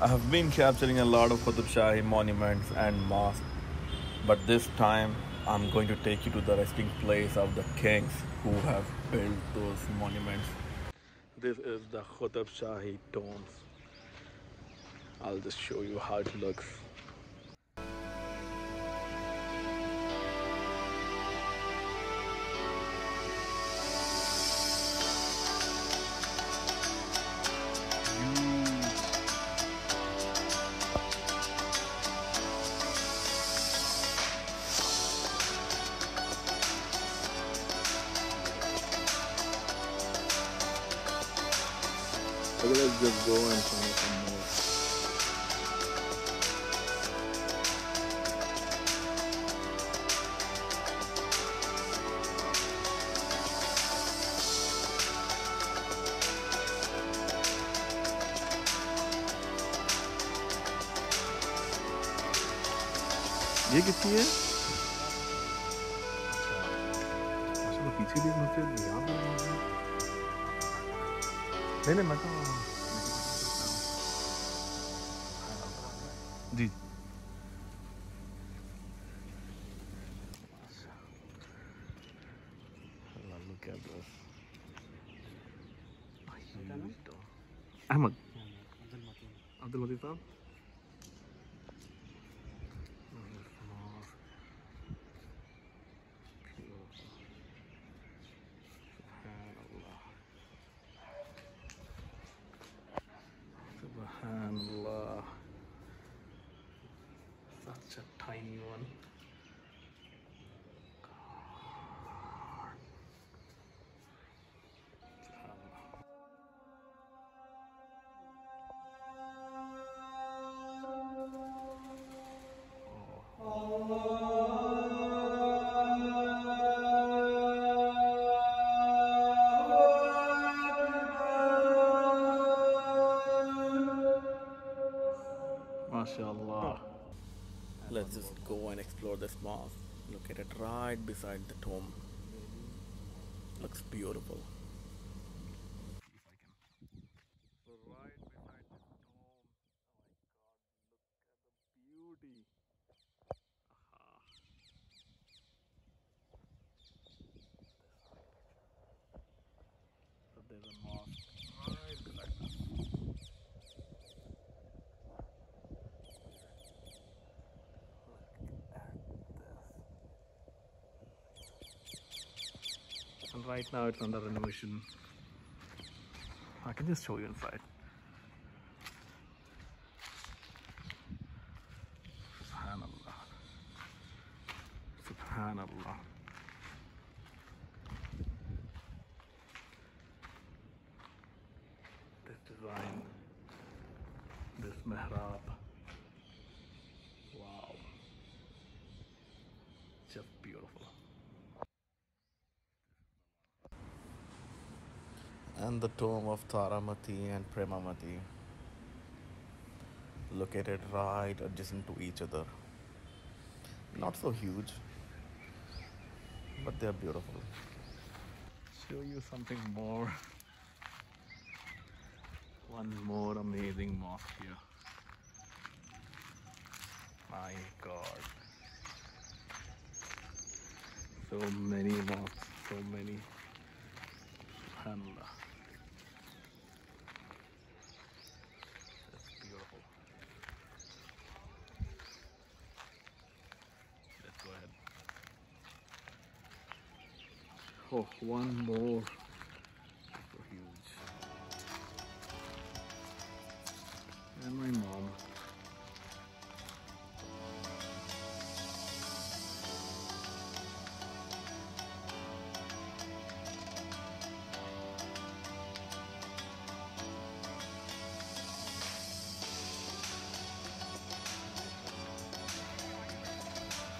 I have been capturing a lot of Qutub Shahi monuments and mosques, but this time I'm going to take you to the resting place of the kings who have built those monuments. This is the Qutub Shahi tombs. I'll just show you how it looks. Okay, let's just go and find some more. ये कितनी है अच्छा पीछे भी मस्जिद यहाँ भी Cinema to... ji Look at this. Ahmed. Abdul Matin. Abdul Matin Let's just go and explore this mosque. Located right beside the tomb. Looks beautiful. Right beside the tomb. Oh my god, look at the beauty. Aha. So there's a mosque right beside us. And right now it's under renovation. I can just show you inside. Subhanallah. Subhanallah. This design, this mihrab. Wow. Just beautiful. And the tomb of Taramati and Premamati, located right adjacent to each other. Not so huge, but they are beautiful. Show you something more. One more amazing mosque here. My God. So many mosques, so many. Subhanallah. That's beautiful. Let's go ahead. Oh, one more. So huge. And my mom.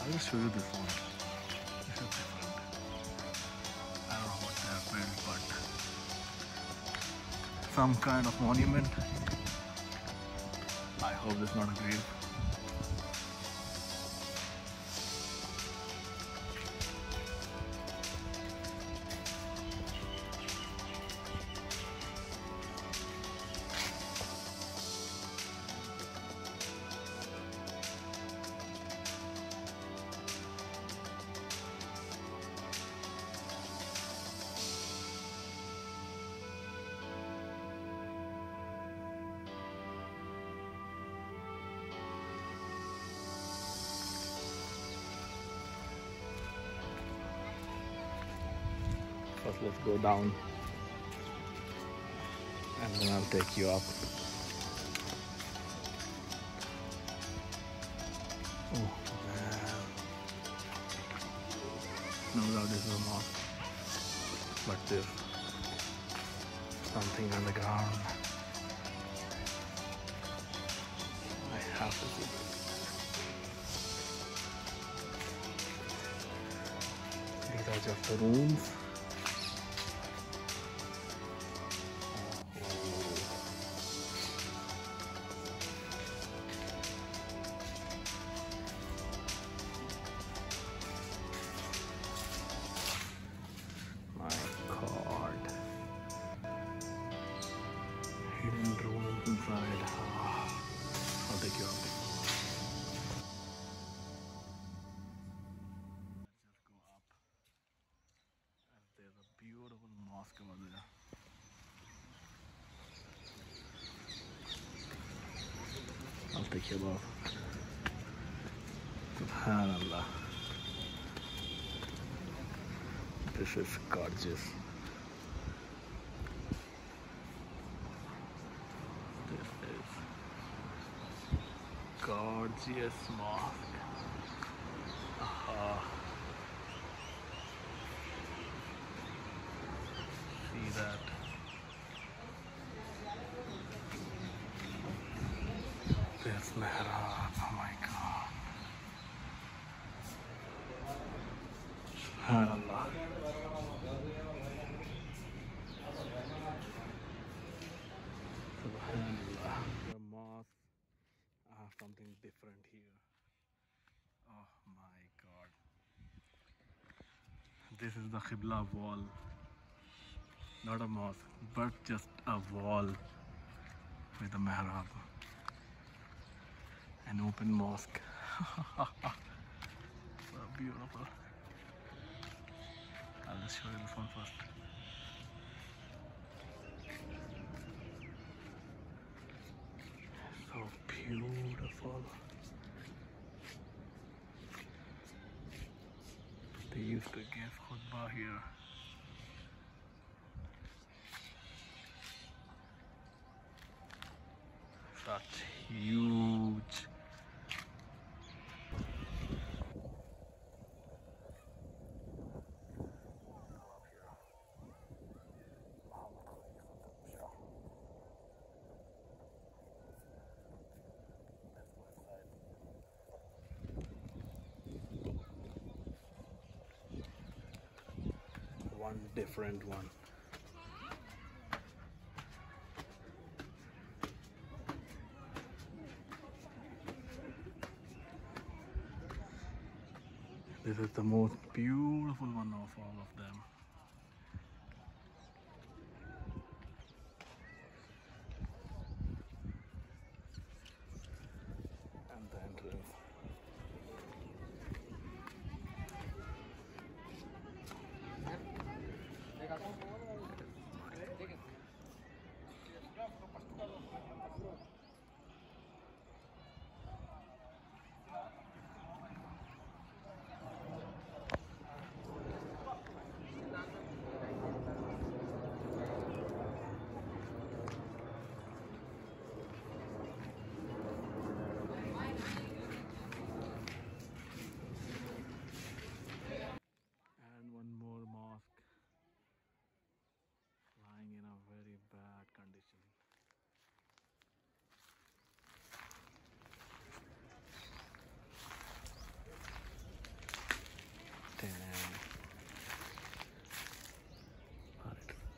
I'll just show you some kind of monument. I hope it's not a grave. Let's go down and then I'll take you up. Oh man. No doubt this is a mosque, but there's something on the ground. I have to see this. These are just the rooms. Subhanallah. This is gorgeous. This is gorgeous mosque. This oh my god. Subhanallah. Subhanallah. The mosque. Have something different here. Oh my god. This is the Qibla wall. Not a mosque, but just a wall with a mihrab. An open mosque. so beautiful. I'll just show you this one first. So beautiful. They used to give khutbah here. Such huge. One different one. This is the most beautiful one of all of them.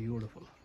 Beautiful.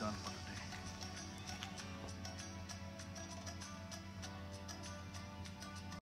Done.